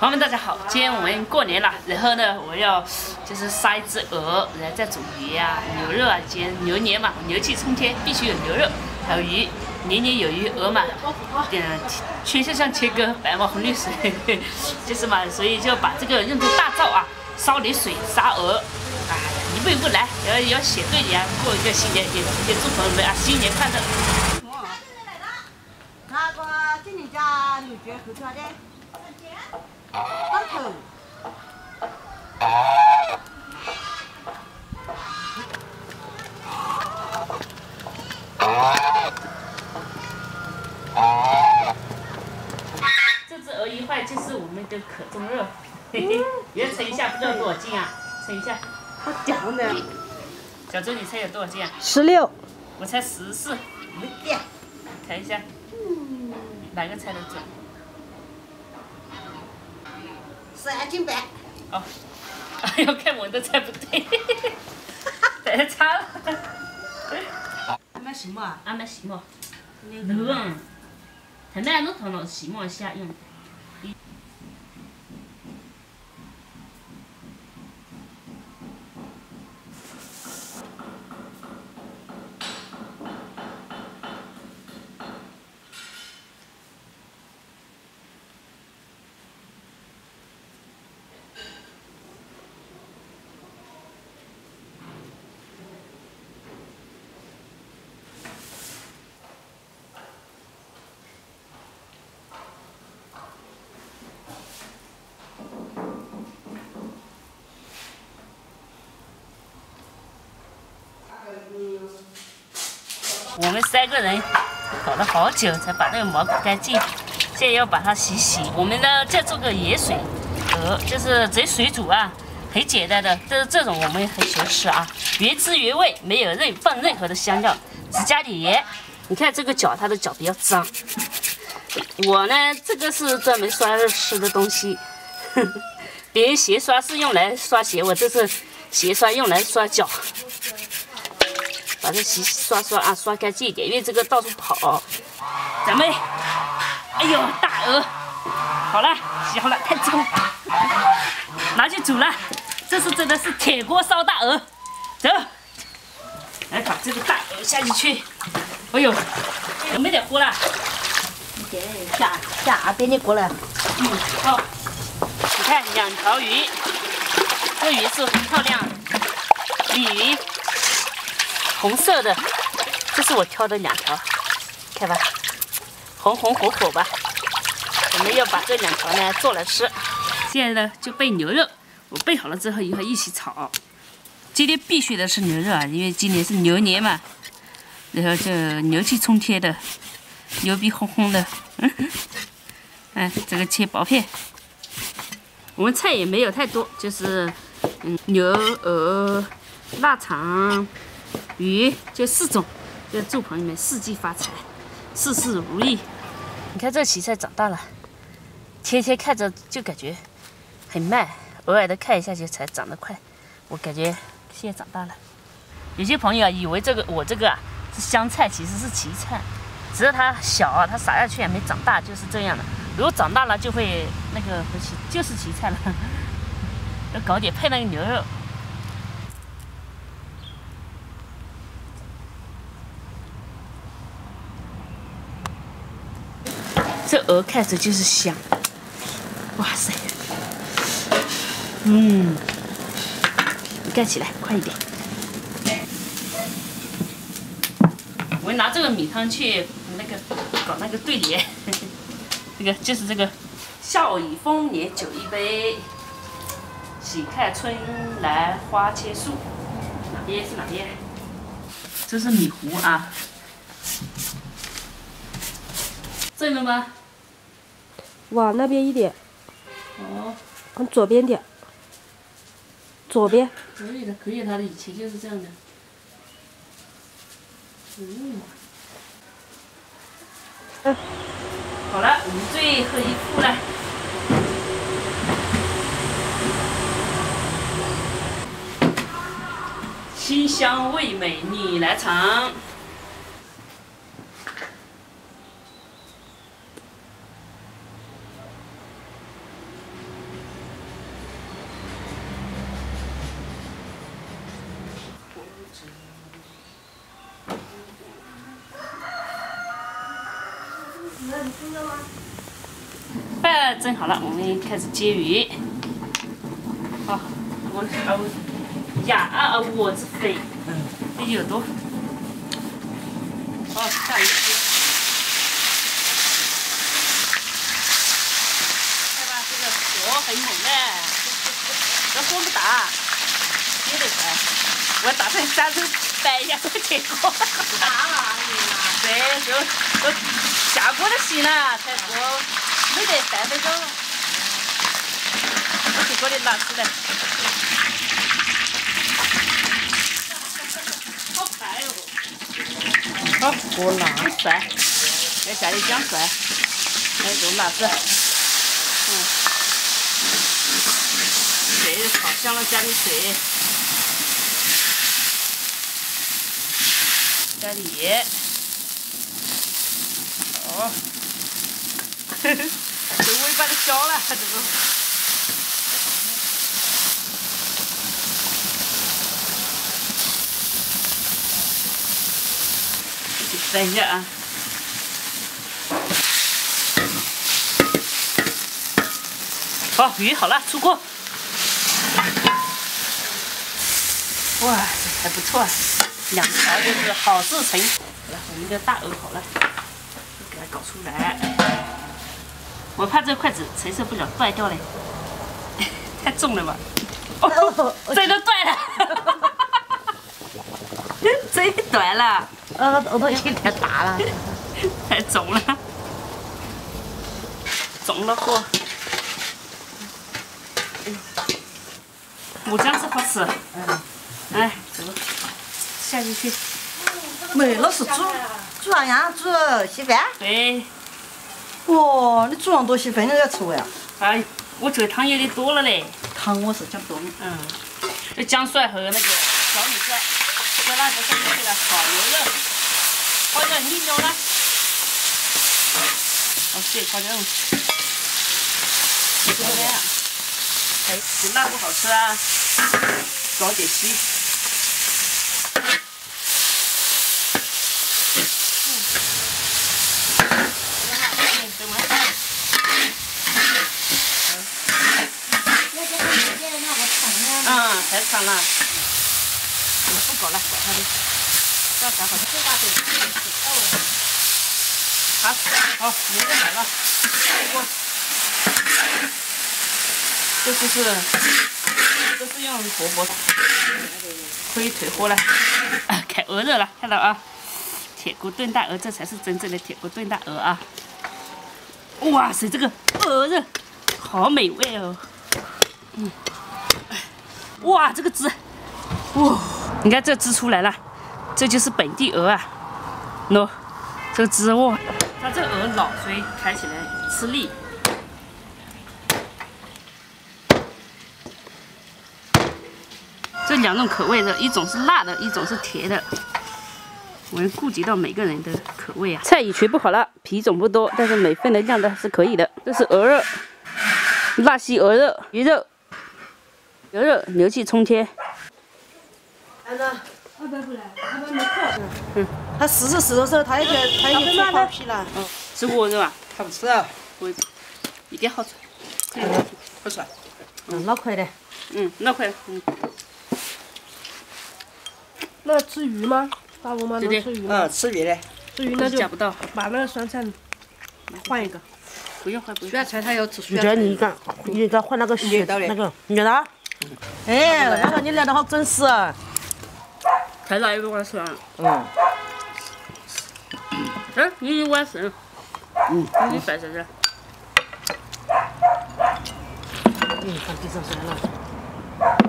朋友们，大家好！今天我们过年了，然后呢，我要就是杀一只鹅，然后再煮鱼呀、牛肉啊。今天牛年嘛，牛气冲天，必须有牛肉，还有鱼，年年有余，鹅嘛，嗯，全身上切割，白毛红绿水，就是嘛，所以就把这个用这大灶啊，烧点水杀鹅，啊，一步一步来，要要写对联，过一个新年，也也祝朋友们啊，新年快乐。那个今年家牛角后头的，这只鹅一坏就是我们的可中肉，嘿嘿，也称一下，不知道多少斤啊？称一下。好讲的。小周，你猜有多少斤啊？十六。我猜十四。没变。看一下。哪个猜的准？三斤半。哦。哎呦，看我的菜不对，太差了。还买什么？俺买什么？肉啊。他那弄头弄什用？我们三个人搞了好久才把那个毛搞干净，现在要把它洗洗。我们呢再做个盐水鹅，就是直接水煮啊，很简单的。但是这种我们很喜欢吃啊，原汁原味，没有任放任何的香料，只加点盐。你看这个脚，它的脚比较脏。我呢，这个是专门刷吃的东西。别人鞋刷是用来刷鞋，我这是鞋刷用来刷脚。把这洗洗刷刷啊，刷干净一点，因为这个到处跑。咱们，哎呦，大鹅，好了，洗好了，太重，拿去煮了。这是真的是铁锅烧大鹅，走，来把这个大鹅下进去。哎呦，有没点糊了？点下下边的锅了。嗯，好。你看两条鱼，这鱼是很漂亮，鲤鱼。红色的，这是我挑的两条，看吧，红红火火吧。我们要把这两条呢做来吃。现在呢就备牛肉，我备好了之后一会儿一起炒。今天必须得吃牛肉啊，因为今年是牛年嘛，然后就牛气冲天的，牛逼哄哄的。哎，这个切薄片。我们菜也没有太多，就是嗯牛鹅腊肠。鱼就四种，就祝朋友们四季发财，事事如意。你看这芹菜长大了，天天看着就感觉很慢，偶尔的看一下就才长得快。我感觉现在长大了。有些朋友啊，以为这个我这个啊是香菜，其实是芹菜，只是它小啊，它撒下去也没长大，就是这样的。如果长大了就会那个不芹，就是芹菜了。要搞点配那个牛肉。鹅看着就是香，哇塞，嗯，你盖起来，快一点。我拿这个米汤去那个搞那个对联，这个就是这个“笑语丰年酒一杯，喜看春来花千树”。哪边是哪边？这是米糊啊。这个吗？往那边一点。哦。往左边点。左边。可以的，可以，他的以前就是这样的。嗯。嗯。好了，我们最后一步了。清香味美你来尝。饭蒸好了，我们开始煎鱼。好，我哦呀啊我子肥，这有多。好，下一个。看吧，这个火很猛嘞，这火不大，快。我打算下次摆一下这个铁锅。大了，对，就我下锅的行了，才锅没得半分钟。我去锅里拿出来。好快哦！好，我拿。蒜，再下点姜蒜，还有肉辣子。嗯，水这尾巴都小了，这个。等一下啊！好，鱼好了，出锅。哇，这还不错啊，两条就是好事成。好了，我们的大鹅好了，给它搞出来。我怕这筷子承受不了，断掉嘞，太重了吧？哦，这都 断了，这一断了。呃，我都有点太大了，太重了，重了货。木姜子好吃，嗯，来，这个下去去。没老师煮煮啥呀？煮稀饭？对。哦，你煮那么多稀饭，你要吃我呀？哎，我这个汤有点多了嘞。汤我是讲不多。嗯，那姜蒜和那个小米蒜，搁那个上面去了，好牛肉。好点米酒了，哦，对，好点肉，这个呀，哎，这辣不好吃啊，搞点稀。嗯，太长了，不搞了，管他的。要啥好吃？这好，好，好了，开锅。这是是，这是用饽饽，可以退火了。开鹅肉了，看到啊？铁锅炖大鹅，这才是真正的铁锅炖大鹅啊！哇塞，这个鹅肉好美味哦。嗯，哇，这个汁，哇，你看这汁出来了。这就是本地鹅啊，喏，这个汁哇，它这鹅老，所以开起来吃力。这两种口味的，一种是辣的，一种是甜的。我们顾及到每个人的口味啊。菜已全部好了，皮种不多，但是每份的量都是可以的。这是鹅肉，辣西鹅肉、鱼肉、牛肉，牛气冲天。嗯，他试试试的时候，他也觉得他也出黄皮了。嗯，吃鹅肉啊？他不吃啊。我一点好吃，可以，好吃。嗯，老快的。嗯，老快。嗯。那吃鱼吗？大鹅吗？能吃鱼吗？嗯，吃鱼的。吃鱼那就夹不到。把那个酸菜换一个。不用换，不用。酸菜他要吃酸菜。你这你你再换那个血的那个，你的。哎，他说你来的好准时啊。太大也不管吃啊。嗯。哎，你有碗剩。嗯。你饭在这。嗯，放地上算了。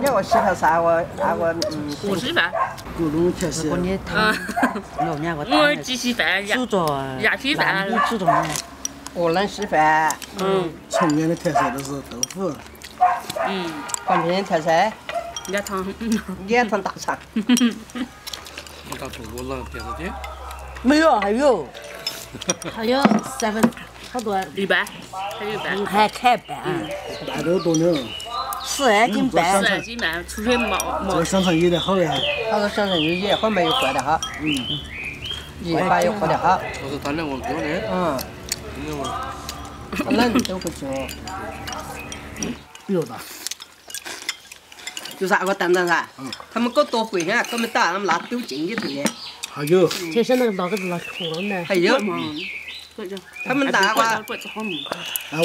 你要我洗头啥？我那个嗯。不稀饭。咕噜调是。我你汤。我两个汤。我鸡稀饭。煮着。鸭皮饭。你煮着呢。鹅卵稀饭。嗯。重阳的特色都是豆腐。嗯。黄天的特色。鸭汤，鸭汤大肠。你到中国了电视剧？没有，还有，还有三分，好多。一半，还有一半。还开半。半都多呢。十二斤半。十二斤半，出去毛毛。这香肠有点好呀。他说香肠有也好，没有坏的哈。嗯。一把也活得好。我是他两个哥的。嗯。冷都不做。有的。就是那个蛋蛋噻，他们搞多回去，给我们打，他们拿丢进里头的。还有。就像那个哪个子那脱呢？还有。他们大瓜。啊，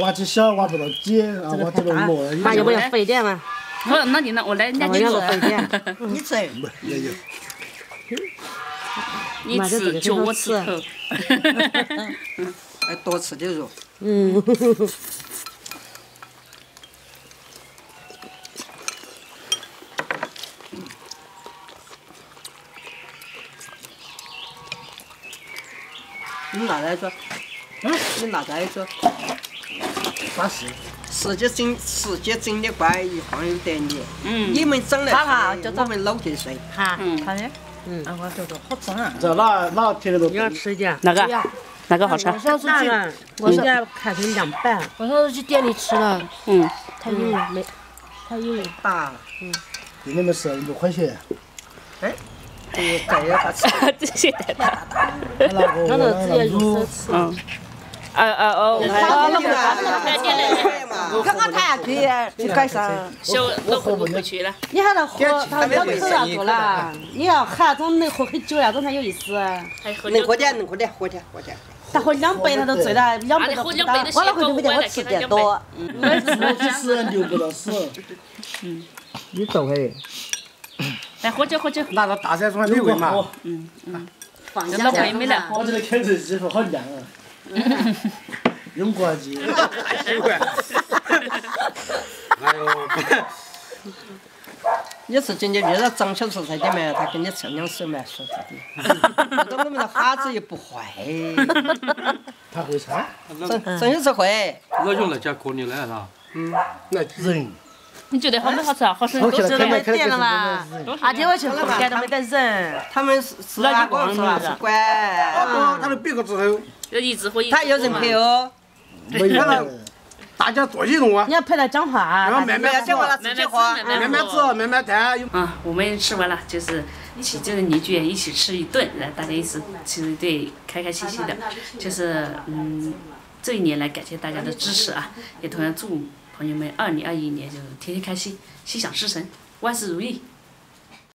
挖起小，挖不到底，啊，挖起了磨。那要不要肥点嘛？我那你那我来两斤肥点。你吃。也有。你吃就我吃头。还 多吃点肉。嗯。你拿来说，嗯，你拿来做，巴适。时间真，时间真的快，一晃又得年。嗯。你们整来睡，我们老去睡。好。嗯。好的。嗯。啊，我走走，好脏啊。这哪哪天都。你要吃一点。哪个？哪个好吃？我上次去，我现在看成两半。我上次去店里吃了。嗯。太硬了，没，太硬了。大。嗯。今天没事，五块钱。哎。这这要他吃，这些太大。那都只要用手吃。嗯。啊啊哦！好，那个那个开店的，刚刚他可以去改善。小老喝不回去了。你还能喝？他两口那个了。你要喝那种能喝很久那种才有意思。能喝点，能喝点，喝点，喝点。他喝两杯他都醉了，两杯都不到。我那回就没得我吃的多。我其实留不到死。嗯。你走开。来喝酒喝酒，拿个大山庄的味嘛。嗯嗯。放假老妹妹来喝。我这个开水机好亮啊。用过机。习惯。哎呦。你是今天遇到张小厨在里面，他跟你蹭两手蛮舒服的。那我们的哈子又不会。他会唱。张张小厨会。我用那家锅里来了。嗯。那人。你觉得好没好吃啊？好吃多吃了，没点了嘛。那天我去后街都没得人，他们是是哪个是哪是管？哦，他们别个之后，要一直喝一。他有人陪哦。没有了，大家坐起弄啊。你要陪他讲话。然后慢慢讲话，慢慢喝，慢慢吃，慢慢谈。啊，我们吃完了，就是去就是邻居一起吃一顿，然后大家一起其实对开开心心的，就是嗯，这一年来感谢大家的支持啊，也同样祝。朋友们，二零二一年就天天开心，心想事成，万事如意。